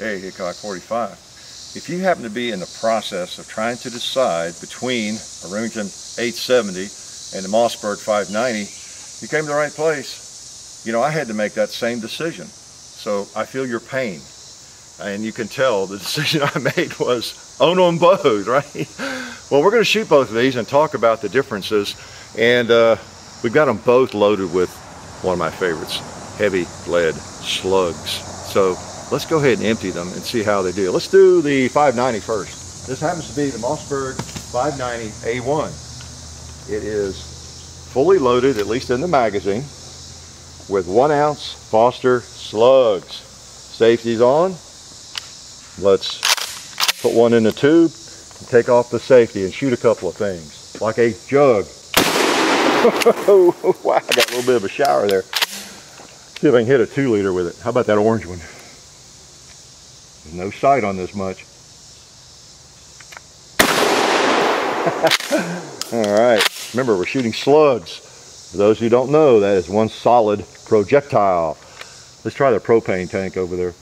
Hey, Hickok 45. If you happen to be in the process of trying to decide between a Remington 870 and a Mossberg 590, you came to the right place. You know, I had to make that same decision. So I feel your pain. And you can tell the decision I made was own them both, right? Well, we're going to shoot both of these and talk about the differences. And uh, we've got them both loaded with one of my favorites, heavy lead slugs. So let's go ahead and empty them and see how they do. Let's do the 590 first. This happens to be the Mossberg 590 A1. It is fully loaded, at least in the magazine, with one ounce Foster slugs. Safety's on. Let's put one in the tube, and take off the safety and shoot a couple of things, like a jug. wow, I got a little bit of a shower there. See if I can hit a two liter with it. How about that orange one? There's no sight on this much. All right, remember we're shooting slugs. For those who don't know, that is one solid projectile. Let's try the propane tank over there.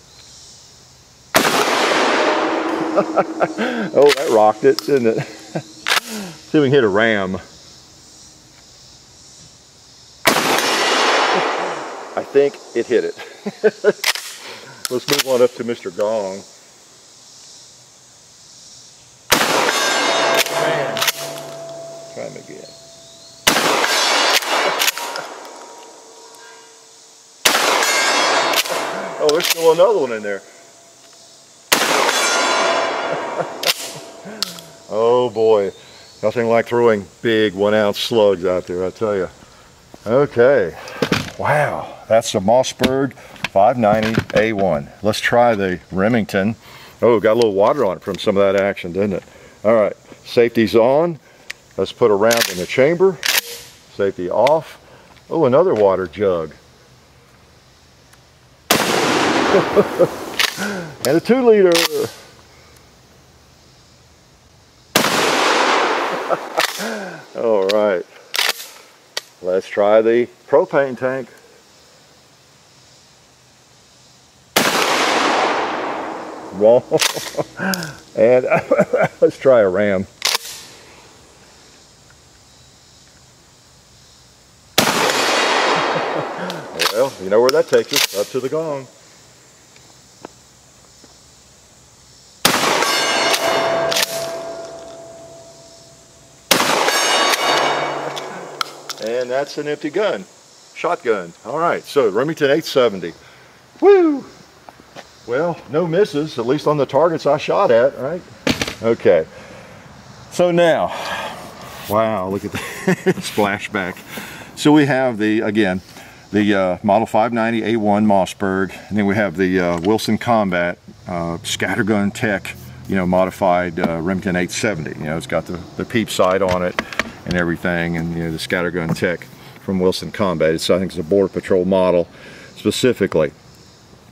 oh, that rocked it, didn't it? See if we can hit a ram. I think it hit it. Let's move on up to Mr. Gong. Man. Try him again. oh, there's still another one in there. oh boy, nothing like throwing big one ounce slugs out there, I tell you. Okay, wow, that's the Mossberg 590 A1. Let's try the Remington. Oh, got a little water on it from some of that action, didn't it? All right, safety's on. Let's put a round in the chamber. Safety off. Oh, another water jug. and a two liter. All right. Let's try the propane tank. Wrong. and let's try a ram. well, you know where that takes us, up to the gong. and that's an empty gun, shotgun. All right, so Remington 870. Woo! Well, no misses, at least on the targets I shot at, right? Okay, so now, wow, look at the splashback. So we have the, again, the uh, Model 590 A1 Mossberg, and then we have the uh, Wilson Combat uh, Scattergun Tech, you know, modified uh, Remington 870. You know, it's got the, the peep sight on it and everything and you know the scattergun tech from Wilson Combat. It's, I think it's a Border Patrol model specifically.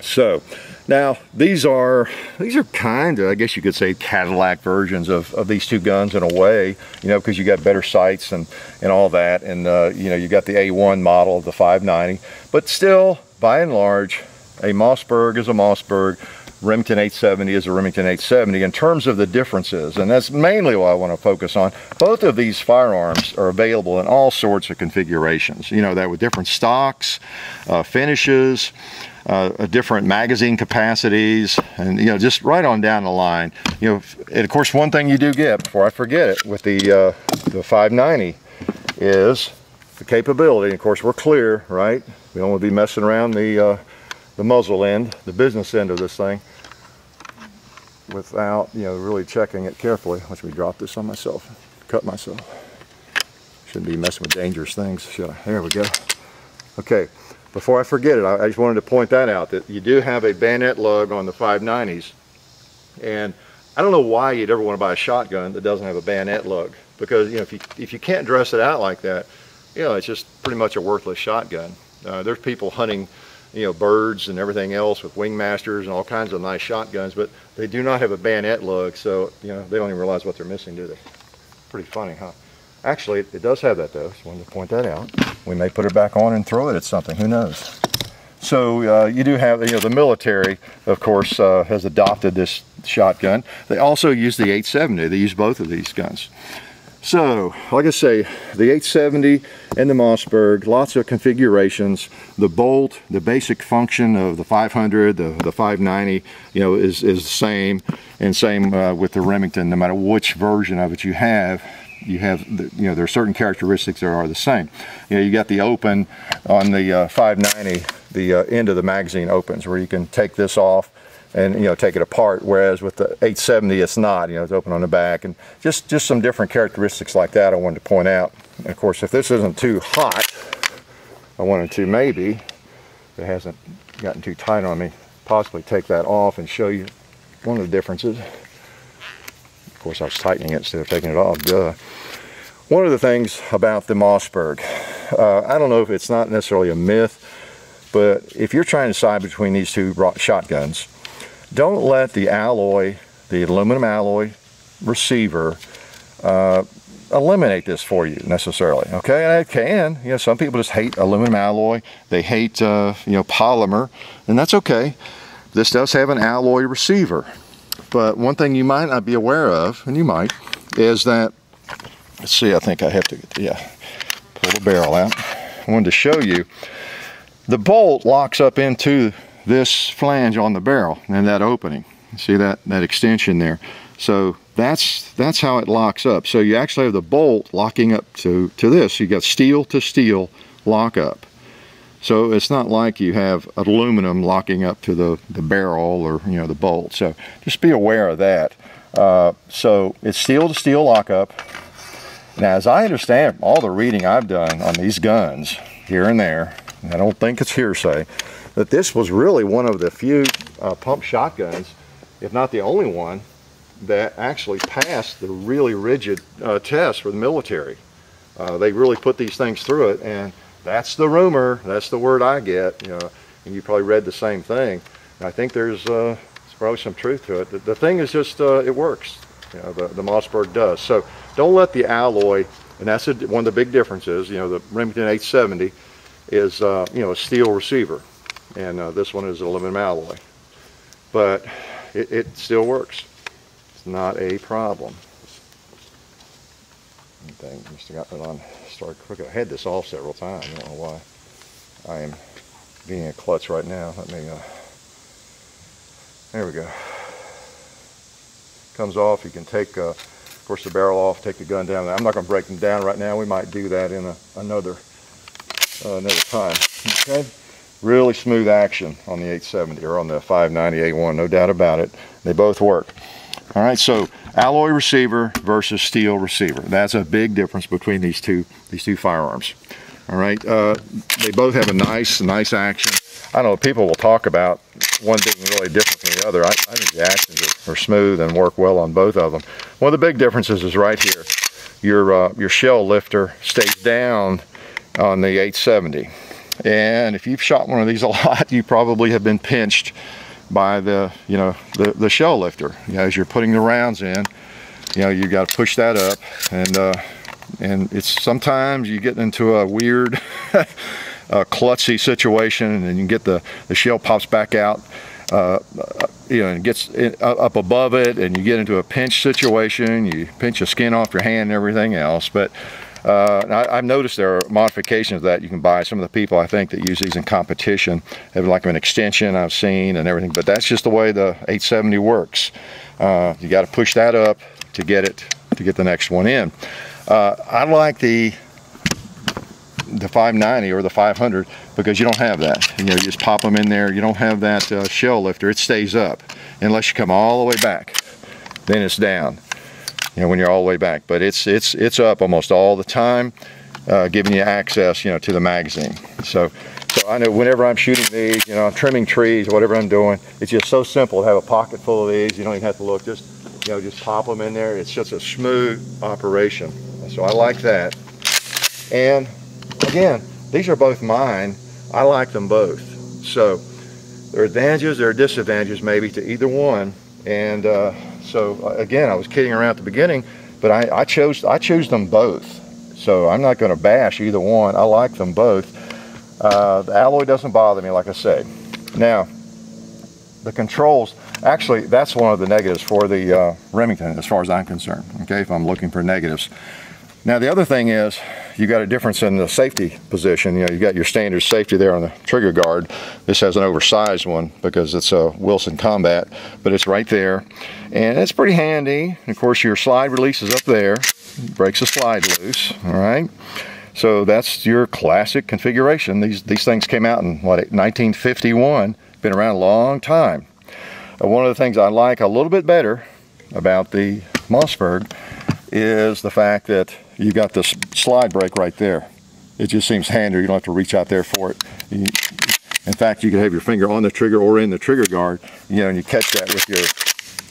So now these are these are kind of I guess you could say Cadillac versions of, of these two guns in a way you know because you got better sights and and all that and uh, you know you got the A1 model of the 590 but still by and large a Mossberg is a Mossberg Remington 870 is a Remington 870 in terms of the differences and that's mainly what I want to focus on. Both of these firearms are available in all sorts of configurations you know that with different stocks uh, finishes uh, different magazine capacities and you know just right on down the line you know and of course one thing you do get before I forget it with the uh, the 590 is the capability and of course we're clear right we don't want to be messing around the uh, the muzzle end, the business end of this thing without, you know, really checking it carefully. Watch me drop this on myself, cut myself. Shouldn't be messing with dangerous things, should I? There we go. Okay, before I forget it, I, just wanted to point that out, that you do have a bayonet lug on the 590s. And I don't know why you'd ever want to buy a shotgun that doesn't have a bayonet lug. Because, you know, if you, if you can't dress it out like that, you know, it's just pretty much a worthless shotgun. Uh, there's people hunting you know, birds and everything else with Wingmasters and all kinds of nice shotguns, but they do not have a bayonet lug, so, you know, they don't even realize what they're missing, do they? Pretty funny, huh? Actually, it, does have that, though. Just wanted to point that out. We may put it back on and throw it at something. Who knows? So uh, you do have, you know, the military, of course, uh, has adopted this shotgun. They also use the 870. They use both of these guns. So, like I say, the 870 and the Mossberg, lots of configurations. The bolt, the basic function of the 500, the, the 590, you know, is, is the same. And same uh, with the Remington, no matter which version of it you have, you have, the, you know, there are certain characteristics that are the same. You know, you got the open on the uh, 590, the uh, end of the magazine opens where you can take this off and you know take it apart whereas with the 870 it's not you know it's open on the back and just just some different characteristics like that I wanted to point out and of course if this isn't too hot I wanted to maybe if it hasn't gotten too tight on me possibly take that off and show you one of the differences course I was tightening it instead of taking it off duh one of the things about the Mossberg uh, I don't know if it's not necessarily a myth but if you're trying to decide between these two shotguns don't let the alloy, the aluminum alloy receiver, uh, eliminate this for you necessarily. Okay, and it can. You know, some people just hate aluminum alloy. They hate, uh, you know, polymer, and that's okay. This does have an alloy receiver. But one thing you might not be aware of, and you might, is that, let's see, I think I have to, yeah, pull the barrel out. I wanted to show you, the bolt locks up into this flange on the barrel and that opening. See that, that extension there. So that's that's how it locks up. So you actually have the bolt locking up to, to this. You got steel to steel lockup. So it's not like you have aluminum locking up to the, the barrel or you know the bolt. So just be aware of that. Uh, so it's steel to steel lockup. Now as I understand all the reading I've done on these guns here and there, I don't think it's hearsay, that this was really one of the few uh, pump shotguns, if not the only one, that actually passed the really rigid uh, test for the military. Uh, they really put these things through it, and that's the rumor. That's the word I get. You know, and you probably read the same thing. And I think there's, uh, there's probably some truth to it. The, the thing is just uh, it works. You know, the, the Mossberg does. So don't let the alloy, and that's a, one of the big differences. You know, the Remington 870 is uh, you know a steel receiver and uh, this one is aluminum alloy. But it, it, still works. It's not a problem. Thing, must have got it on start quick. I had this off several times. I don't know why. I am being a klutz right now. Let me. Uh, there we go. Comes off. You can take, uh, of course, the barrel off. Take the gun down. I'm not going to break them down right now. We might do that in a, another uh, another time. Okay really smooth action on the 870 or on the 590 A1, no doubt about it. They both work. All right, so alloy receiver versus steel receiver. That's a big difference between these two these two firearms. All right, uh, they both have a nice nice action. I know people will talk about one being really different from the other. I, I think the actions are, are, smooth and work well on both of them. One of the big differences is right here. Your uh, your shell lifter stays down on the 870 and if you've shot one of these a lot, you probably have been pinched by the, you know, the, the shell lifter. You know, as you're putting the rounds in, you know, you got to push that up and, uh, and it's sometimes you get into a weird uh, klutzy situation and you get the, the shell pops back out uh, you know, and gets in, up above it and you get into a pinch situation, you pinch the skin off your hand and everything else. But uh, I, have noticed there are modifications that you can buy. Some of the people I think that use these in competition have like an extension I've seen and everything, but that's just the way the 870 works. Uh, you got to push that up to get it to get the next one in. Uh, I like the the 590 or the 500 because you don't have that. You know, you just pop them in there. You don't have that uh, shell lifter. It stays up unless you come all the way back. Then it's down you know, when you're all the way back. But it's it's it's up almost all the time, uh, giving you access, you know, to the magazine. So, so I know whenever I'm shooting these, you know, I'm trimming trees, whatever I'm doing, it's just so simple to have a pocket full of these. You don't even have to look. Just you know, just pop them in there. It's just a smooth operation. So I like that. And again, these are both mine. I like them both. So there are advantages, there are disadvantages maybe to either one. And uh, so uh, again, I was kidding around at the beginning, but I, I chose I chose them both. So I'm not going to bash either one. I like them both. Uh, the alloy doesn't bother me, like I said. Now, the controls, actually, that's one of the negatives for the uh, Remington, as far as I'm concerned, okay, if I'm looking for negatives. Now, the other thing is, you got a difference in the safety position. You know, you got your standard safety there on the trigger guard. This has an oversized one because it's a Wilson Combat, but it's right there. And it's pretty handy. And of course, your slide release is up there. Breaks the slide loose, all right? So that's your classic configuration. These, these things came out in, what, 1951. Been around a long time. Uh, one of the things I like a little bit better about the Mossberg is the fact that you got this slide brake right there. It just seems handier. You don't have to reach out there for it. In fact, you can have your finger on the trigger or in the trigger guard, you know, and you catch that with your,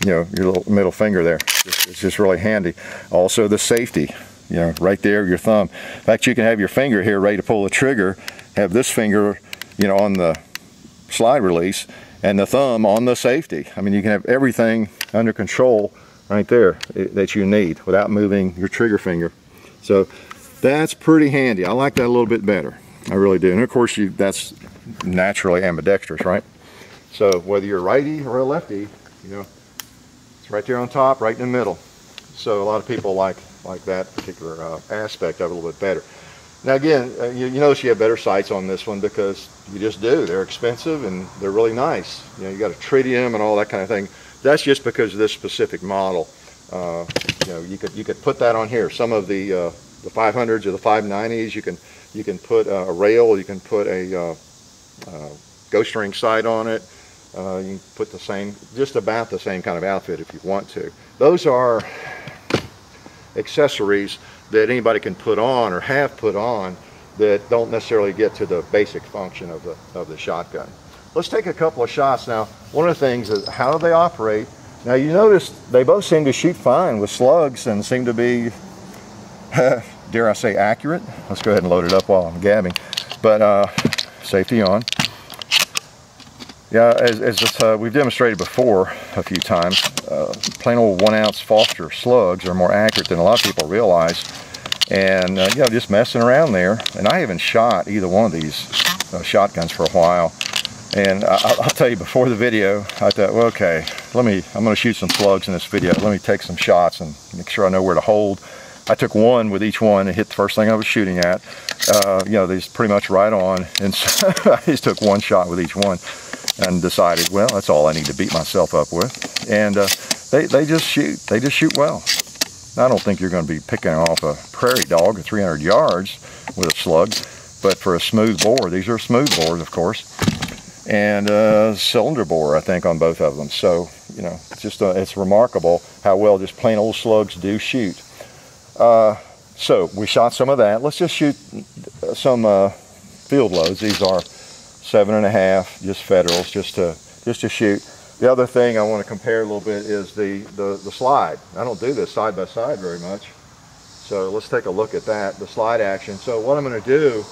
you know, your little middle finger there. It's, it's just really handy. Also the safety, you know, right there, your thumb. In fact, you can have your finger here ready to pull the trigger, have this finger, you know, on the slide release, and the thumb on the safety. I mean, you can have everything under control right there eh, that you need without moving your trigger finger. So that's pretty handy. I like that a little bit better. I really do. And of course, you that's naturally ambidextrous, right? So whether you're righty or a lefty, you know, it's right there on top, right in the middle. So a lot of people like like that particular uh, aspect of it a little bit better. Now again, uh, you, you notice you have better sights on this one because you just do. They're expensive and they're really nice. You know, you got a tritium and all that kind of thing. That's just because of this specific model. Uh, you know, you could you could put that on here. Some of the uh, the 500s or the 590s, you can you can put a rail, you can put a uh, uh, ghost ring sight on it. Uh, you can put the same, just about the same kind of outfit if you want to. Those are accessories that anybody can put on or have put on that don't necessarily get to the basic function of the of the shotgun. Let's take a couple of shots now. One of the things is how do they operate? Now you notice they both seem to shoot fine with slugs and seem to be, dare I say, accurate. Let's go ahead and load it up while I'm gabbing. But uh, safety on. Yeah, as, as uh, we've demonstrated before a few times, uh, plain old one ounce Foster slugs are more accurate than a lot of people realize. And, uh, you know, just messing around there. And I haven't shot either one of these uh, shotguns for a while. And I, will tell you, before the video, I thought, well, okay, let me, I'm going to shoot some slugs in this video. Let me take some shots and make sure I know where to hold. I took one with each one and hit the first thing I was shooting at. Uh, you know, these pretty much right on. And so I just took one shot with each one and decided, well, that's all I need to beat myself up with. And uh, they, they just shoot. They just shoot well. I don't think you're going to be picking off a prairie dog at 300 yards with a slug. But for a smooth bore, these are smooth bores, of course and a cylinder bore, I think, on both of them. So, you know, it's just a, it's remarkable how well just plain old slugs do shoot. Uh, so we shot some of that. Let's just shoot some uh, field loads. These are seven and a half, just federals, just to just to shoot. The other thing I want to compare a little bit is the, the, the slide. I don't do this side by side very much. So let's take a look at that, the slide action. So what I'm going to do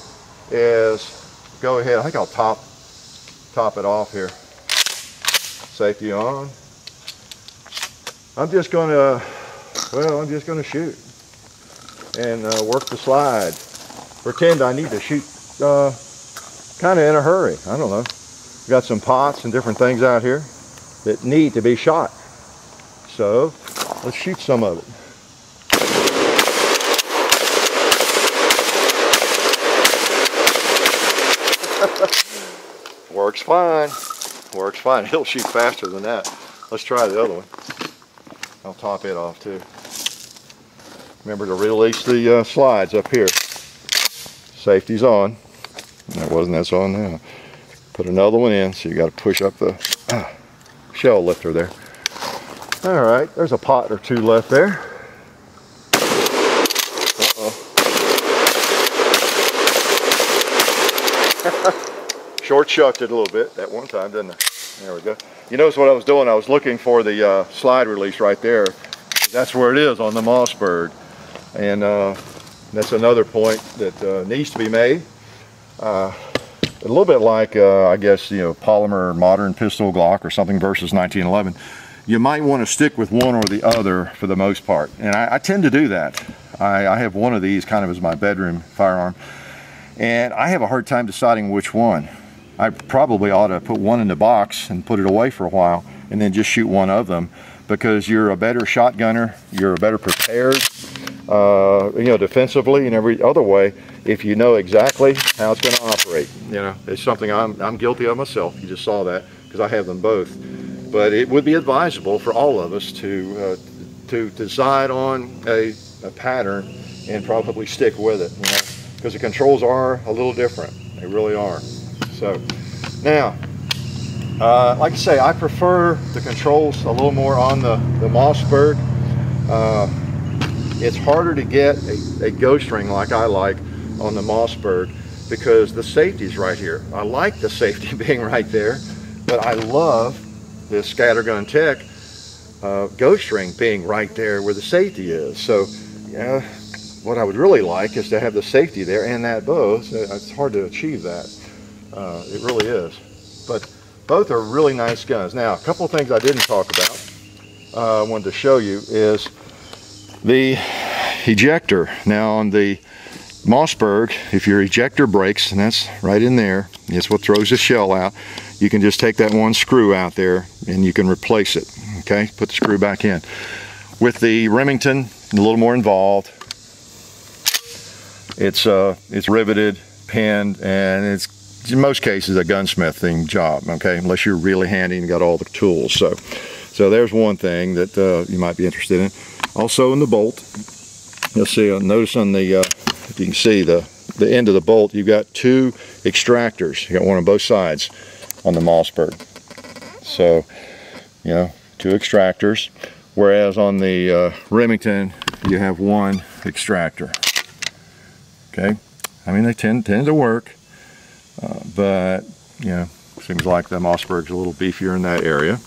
is go ahead, I think I'll top top it off here. Safety on. I'm just going to, well, I'm just going to shoot and uh, work the slide. Pretend I need to shoot uh, kind of in a hurry. I don't know. We've got some pots and different things out here that need to be shot. So let's shoot some of it. Works fine. Works fine. It'll shoot faster than that. Let's try the other one. I'll top it off too. Remember to release the uh, slides up here. Safety's on. That wasn't, that's on now. Put another one in, so you got to push up the uh, shell lifter there. All right, there's a pot or two left there. Short shucked it a little bit that one time, didn't I? There we go. You notice what I was doing? I was looking for the uh, slide release right there. That's where it is on the Mossberg. And uh, that's another point that uh, needs to be made. Uh, a little bit like, uh, I guess, you know, polymer modern pistol Glock or something versus 1911. You might want to stick with one or the other for the most part. And I, I tend to do that. I, I have one of these kind of as my bedroom firearm And I have a hard time deciding which one. I probably ought to put one in the box and put it away for a while and then just shoot one of them because you're a better shotgunner, you're a better prepared, uh, you know, defensively and every other way if you know exactly how it's going to operate. You know, it's something I'm, I'm guilty of myself. You just saw that because I have them both. But it would be advisable for all of us to, uh, to decide on a, a pattern and probably stick with it, you know, because the controls are a little different. They really are. So now, uh, like I say, I prefer the controls a little more on the, the Mossberg. Uh, it's harder to get a, a ghost ring like I like on the Mossberg because the safety's right here. I like the safety being right there, but I love this Scattergun Tech uh, ghost ring being right there where the safety is. So uh, what I would really like is to have the safety there and that bow. So it's hard to achieve that. Uh, it really is. But both are really nice guns. Now, a couple of things I didn't talk about, uh, I wanted to show you is the ejector. Now on the Mossberg, if your ejector breaks, and that's right in there, it's what throws the shell out, you can just take that one screw out there and you can replace it, okay? Put the screw back in. With the Remington, a little more involved. It's, uh, it's riveted, pinned, and it's in most cases a gunsmithing job, okay? Unless you're really handy and got all the tools. So, so there's one thing that uh, you might be interested in. Also in the bolt, you'll see, uh, notice on the, uh, if you can see the, the end of the bolt, you've got two extractors. You got one on both sides on the Mossberg. So, you know, two extractors. Whereas on the uh, Remington, you have one extractor. Okay, I mean they tend tend to work. But, you know, seems like the Mossberg's a little beefier in that area.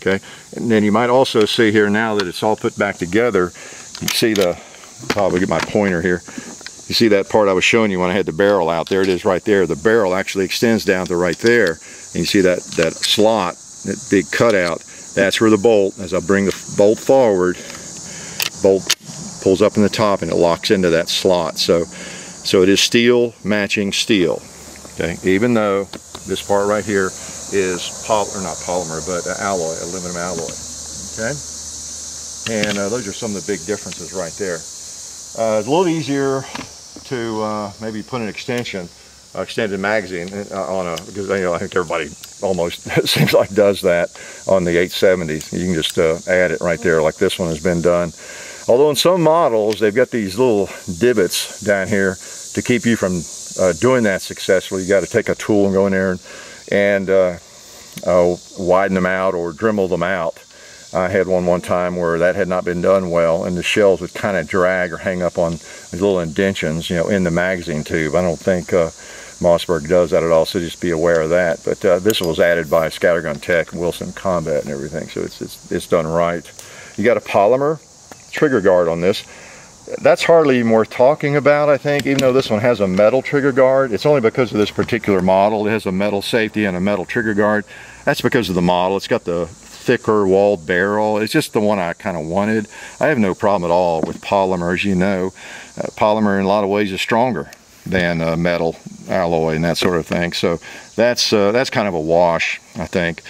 Okay, and then you might also see here now that it's all put back together, you see the, probably get my pointer here, you see that part I was showing you when I had the barrel out, there it is right there. The barrel actually extends down to right there, and you see that, that slot, that big cutout, that's where the bolt, as I bring the bolt forward, bolt pulls up in the top and it locks into that slot. So, so it is steel matching steel okay even though this part right here is poly or not polymer but alloy aluminum alloy okay? And uh, those are some of the big differences right there. Uh, it's a little easier to uh, maybe put an extension uh, extended magazine uh, on a because you know I think everybody almost seems like does that on the 870s you can just uh, add it right there like this one has been done. Although in some models they've got these little divots down here to keep you from uh, doing that successfully, you got to take a tool and go in there and, and uh, uh, widen them out or dremel them out. I had one one time where that had not been done well and the shells would kind of drag or hang up on these little indentions, you know, in the magazine tube. I don't think uh, Mossberg does that at all, so just be aware of that. But uh, this was added by Scattergun Tech, Wilson Combat and everything, so it's, it's, it's done right. You got a polymer trigger guard on this that's hardly even worth talking about, I think, even though this one has a metal trigger guard. It's only because of this particular model. It has a metal safety and a metal trigger guard. That's because of the model. It's got the thicker walled barrel. It's just the one I kind of wanted. I have no problem at all with polymer, as you know. Uh, polymer in a lot of ways is stronger than uh, metal alloy and that sort of thing. So that's uh, that's kind of a wash, I think.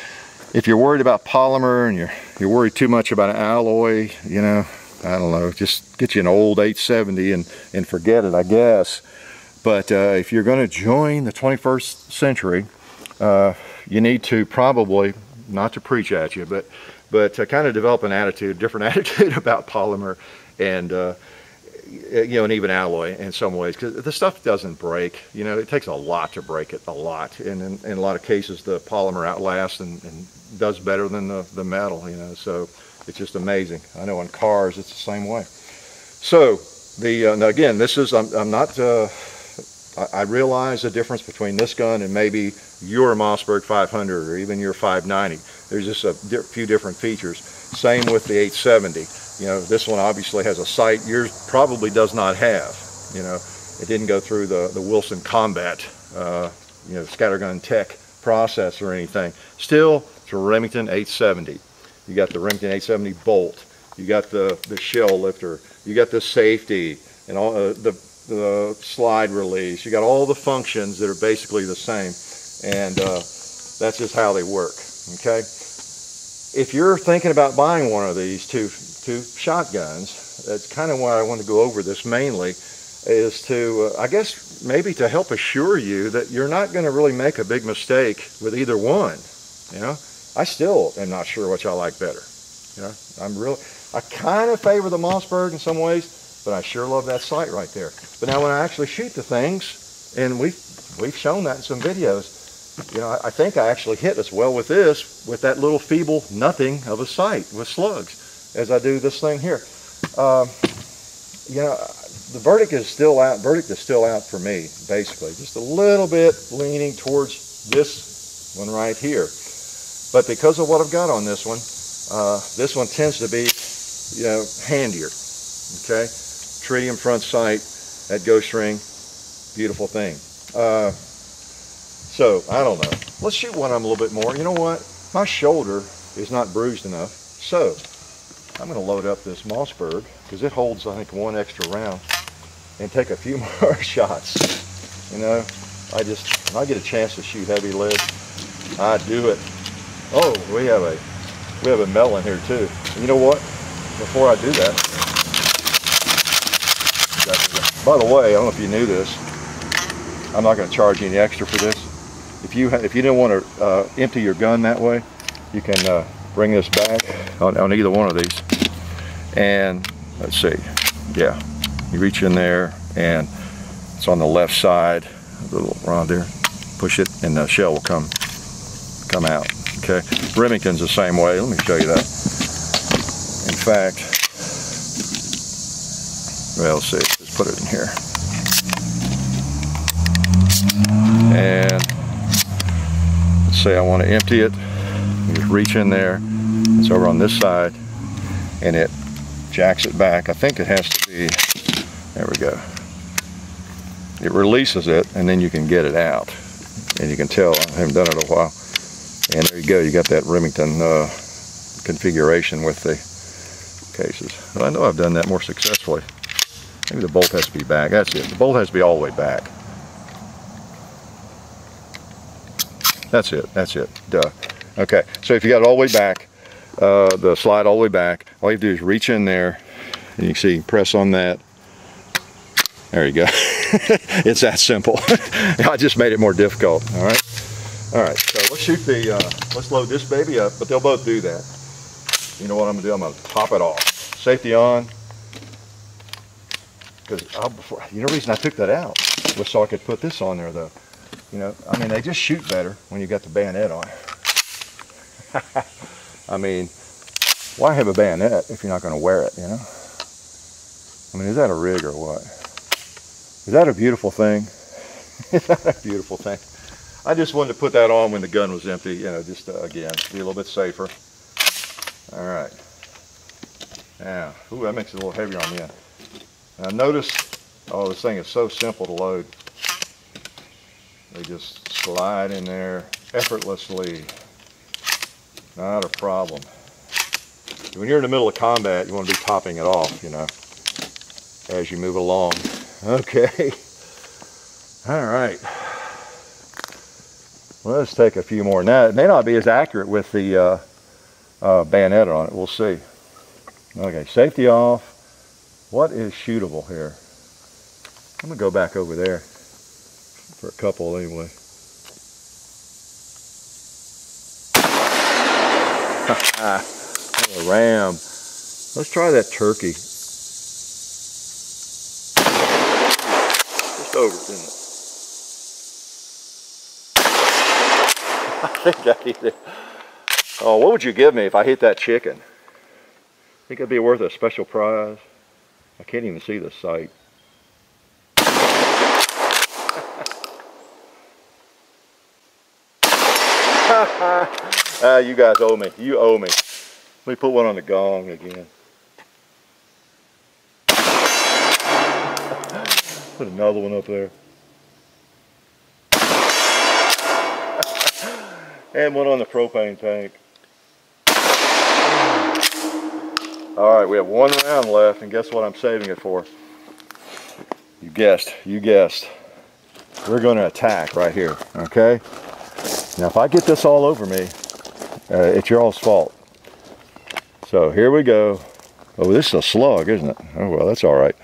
If you're worried about polymer and you're you're worried too much about an alloy, you know, I don't know, just get you an old 870 and, and forget it, I guess. But uh, if you're going to join the 21st century, uh, you need to probably, not to preach at you, but, but to kind of develop an attitude, different attitude about polymer and, uh, you know, and even alloy in some ways, because the stuff doesn't break. You know, it takes a lot to break it, a lot. And in, in a lot of cases, the polymer outlasts and, and does better than the, the metal, you know, so it's just amazing. I know on cars it's the same way. So the uh, now again, this is I'm, I'm not. Uh, I, I, realize the difference between this gun and maybe your Mossberg 500 or even your 590. There's just a di few different features. Same with the 870. You know, this one obviously has a sight. Yours probably does not have. You know, it didn't go through the the Wilson Combat, uh, you know, scattergun tech process or anything. Still, it's a Remington 870. You got the Remington 870 bolt. You got the, the shell lifter. You got the safety and all uh, the the slide release. You got all the functions that are basically the same. And uh, that's just how they work, okay? If you're thinking about buying one of these two, two shotguns, that's kind of why I want to go over this mainly, is to, uh, I guess, maybe to help assure you that you're not going to really make a big mistake with either one. You know, I still am not sure which I like better. You know, I'm really, I kind of favor the Mossberg in some ways, but I sure love that sight right there. But now when I actually shoot the things, and we've, we've shown that in some videos, you know, I, I think I actually hit as well with this, with that little feeble nothing of a sight with slugs, as I do this thing here. Um, you know, the verdict is still out. Verdict is still out for me, basically. Just a little bit leaning towards this one right here. But because of what I've got on this one, uh, this one tends to be, you know, handier. Okay, tritium front sight, that ghost ring, beautiful thing. Uh, so I don't know. Let's shoot one of them a little bit more. You know what? My shoulder is not bruised enough, so I'm going to load up this Mossberg because it holds, I think, one extra round and take a few more shots. You know, I just, when I get a chance to shoot heavy lead, I do it. Oh, we have a, we have a melon here too. You know what? Before I do that, by the way, I don't know if you knew this, I'm not going to charge you any extra for this. If you if you didn't want to uh, empty your gun that way, you can uh, bring this back on, on either one of these. And let's see, yeah, you reach in there and it's on the left side, the little rod there. Push it and the shell will come come out. Okay, Remington's the same way. Let me show you that. In fact, well, let's see, let's put it in here. And let's say I want to empty it. You just reach in there. It's over on this side, and it jacks it back. I think it has to be there we go. It releases it and then you can get it out. And you can tell I haven't done it a while. And there you go, you got that Remington uh, configuration with the cases. Well, I know I've done that more successfully. Maybe the bolt has to be back. That's it. The bolt has to be all the way back. That's it. That's it. Duh. Okay. So if you got it all the way back, uh, the slide all the way back, all you have to do is reach in there and you can see press on that there you go. it's that simple. I just made it more difficult. All right. All right. So let's shoot the. Uh, let's load this baby up. But they'll both do that. You know what I'm gonna do? I'm gonna top it off. Safety on. Because you know the reason I took that out was so I could put this on there though. You know, I mean they just shoot better when you got the bayonet on. I mean, why have a bayonet if you're not to wear it? You know. I mean, is that a rig or what? Is that a beautiful thing? Is that a beautiful thing? I just wanted to put that on when the gun was empty, you know, just uh, again, be a little bit safer. All right. Now, ooh, that makes it a little heavier on the end. Now notice, oh, this thing is so simple to load. They just slide in there effortlessly. Not a problem. When you're in the middle of combat, you want to be topping it off, you know, as you move along. Okay. All right. Well, let's take a few more. Now, it may not be as accurate with the uh, uh, bayonet on it. We'll see. Okay, safety off. What is shootable here? I'm going to go back over there for a couple anyway. a ram. Let's try that turkey. Just over, didn't it? Think I hit it. Oh, what would you give me if I hit that chicken? I Think it'd be worth a special prize? I can't even see the sight. uh, you guys owe me. You owe me. Let me put one on the gong again. Put another one up there. And one on the propane tank. All right, we have one round left, and guess what I'm saving it for? You guessed, you guessed. We're going to attack right here, okay? Now if I get this all over me, uh, it's your all's fault. So here we go. Oh, this is a slug, isn't it? Oh, well, that's all right.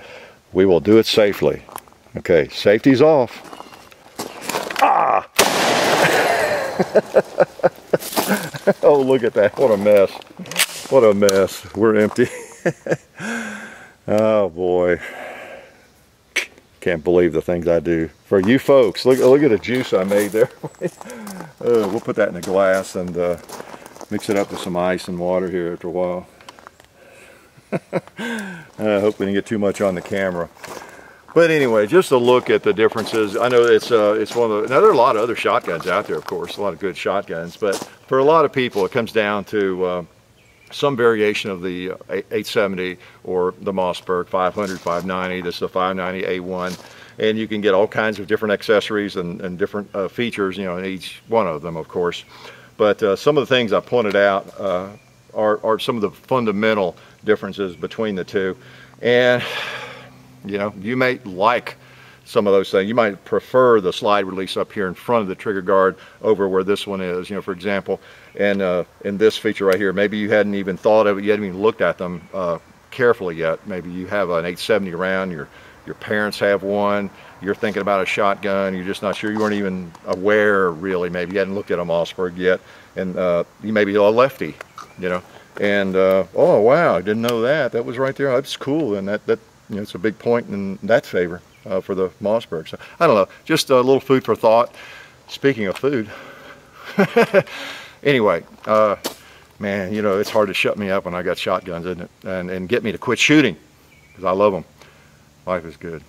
We will do it safely. Okay, safety's off. Ah! oh, look at that. What a mess. What a mess. We're empty. oh, boy. Can't believe the things I do. For you folks, look, look at the juice I made there. uh, we'll put that in a glass and uh, mix it up with some ice and water here after a while. I hope we didn't get too much on the camera. But anyway, just to look at the differences. I know it's uh, it's one of the, now there are a lot of other shotguns out there, of course, a lot of good shotguns. But for a lot of people, it comes down to uh, some variation of the 870 or the Mossberg 500, 590. This is the 590 A1. And you can get all kinds of different accessories and, and different uh, features, you know, in each one of them, of course. But uh, some of the things I pointed out uh, are, are some of the fundamental differences between the two. And, you know, you may like some of those things. You might prefer the slide release up here in front of the trigger guard over where this one is, you know, for example. And uh, in this feature right here, maybe you hadn't even thought of it, you hadn't even looked at them uh, carefully yet. Maybe you have an 870 around, your, your parents have one, you're thinking about a shotgun, you're just not sure, you weren't even aware really, maybe you hadn't looked at a Mossberg yet, and uh, you may be a lefty, you know. And, uh, oh wow, I didn't know that, that was right there, that's cool, and that, that you know, it's a big point in that favor uh, for the Mossberg. So I don't know, just a little food for thought. Speaking of food, anyway, uh, man, you know, it's hard to shut me up when I got shotguns, isn't it? And, and get me to quit shooting because I love them. Life is good.